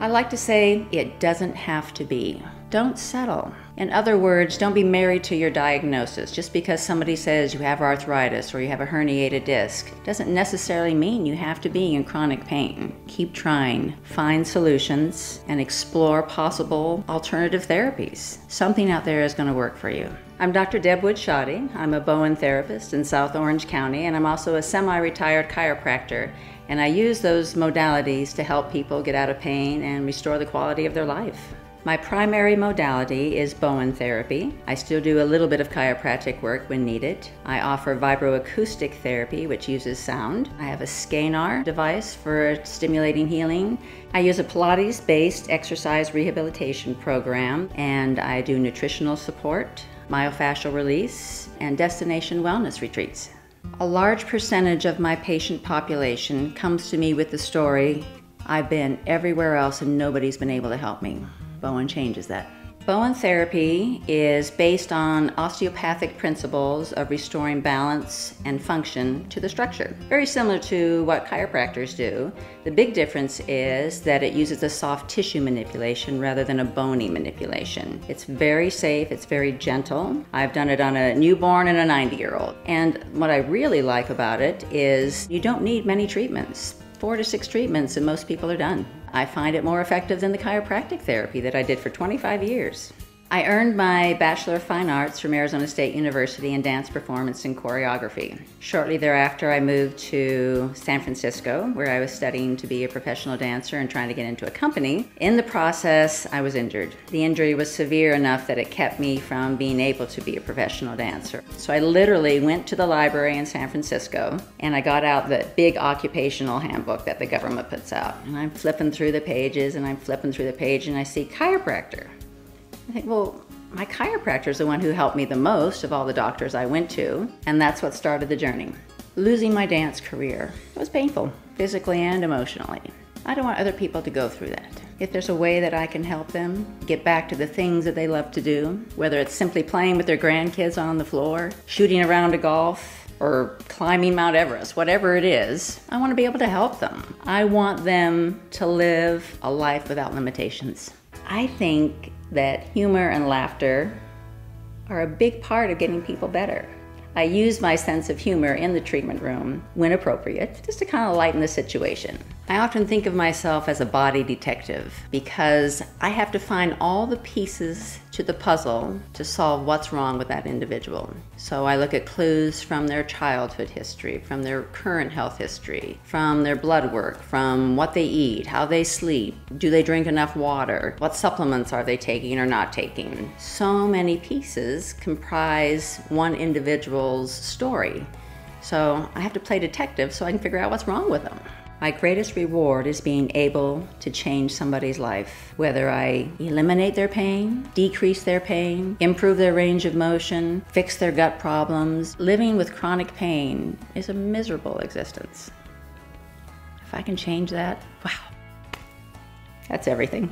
I like to say it doesn't have to be. Don't settle. In other words, don't be married to your diagnosis. Just because somebody says you have arthritis or you have a herniated disc doesn't necessarily mean you have to be in chronic pain. Keep trying, find solutions, and explore possible alternative therapies. Something out there is going to work for you. I'm Dr. Deb Wood Schade. I'm a Bowen therapist in South Orange County, and I'm also a semi retired chiropractor. And I use those modalities to help people get out of pain and restore the quality of their life. My primary modality is Bowen therapy. I still do a little bit of chiropractic work when needed. I offer vibroacoustic therapy, which uses sound. I have a SCENAR device for stimulating healing. I use a Pilates based exercise rehabilitation program, and I do nutritional support myofascial release, and destination wellness retreats. A large percentage of my patient population comes to me with the story I've been everywhere else and nobody's been able to help me. Bowen changes that. Bowen therapy is based on osteopathic principles of restoring balance and function to the structure. Very similar to what chiropractors do. The big difference is that it uses a soft tissue manipulation rather than a bony manipulation. It's very safe, it's very gentle. I've done it on a newborn and a 90 year old. And what I really like about it is you don't need many treatments four to six treatments and most people are done. I find it more effective than the chiropractic therapy that I did for 25 years. I earned my Bachelor of Fine Arts from Arizona State University in dance performance and choreography. Shortly thereafter, I moved to San Francisco, where I was studying to be a professional dancer and trying to get into a company. In the process, I was injured. The injury was severe enough that it kept me from being able to be a professional dancer. So I literally went to the library in San Francisco and I got out the big occupational handbook that the government puts out. And I'm flipping through the pages and I'm flipping through the page and I see chiropractor. I think, well, my chiropractor is the one who helped me the most of all the doctors I went to, and that's what started the journey. Losing my dance career was painful, physically and emotionally. I don't want other people to go through that. If there's a way that I can help them get back to the things that they love to do, whether it's simply playing with their grandkids on the floor, shooting around a golf, or climbing Mount Everest, whatever it is, I want to be able to help them. I want them to live a life without limitations. I think that humor and laughter are a big part of getting people better. I use my sense of humor in the treatment room when appropriate, just to kind of lighten the situation. I often think of myself as a body detective because I have to find all the pieces to the puzzle to solve what's wrong with that individual. So I look at clues from their childhood history, from their current health history, from their blood work, from what they eat, how they sleep, do they drink enough water, what supplements are they taking or not taking. So many pieces comprise one individual's story. So I have to play detective so I can figure out what's wrong with them. My greatest reward is being able to change somebody's life, whether I eliminate their pain, decrease their pain, improve their range of motion, fix their gut problems. Living with chronic pain is a miserable existence. If I can change that, wow, that's everything.